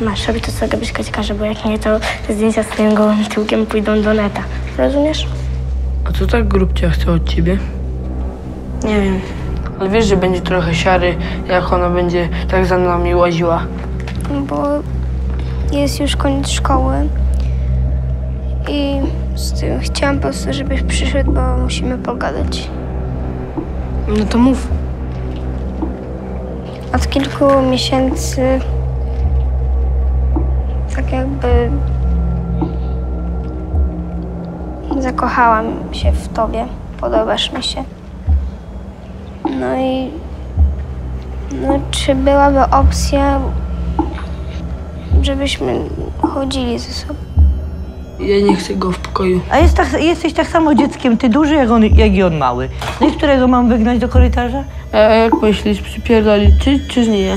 Masz robić to, co robisz Kaćka, bo jak nie, to te zdjęcia z twoim gołym tyłkiem pójdą do neta. Rozumiesz? A co tak grubcia chce od ciebie? Nie wiem. Ale wiesz, że będzie trochę siary, jak ona będzie tak za nami łaziła. bo jest już koniec szkoły i z tym chciałam po prostu, żebyś przyszedł, bo musimy pogadać. No to mów. Od kilku miesięcy tak jakby zakochałam się w tobie, podobasz mi się. No i no, czy byłaby opcja, żebyśmy chodzili ze sobą? Ja nie chcę go w pokoju. A jest tak, jesteś tak samo dzieckiem, ty duży, jak, on, jak i on mały. No i którego mam wygnać do korytarza? A jak myślisz, przypierdolić czy, czy nie?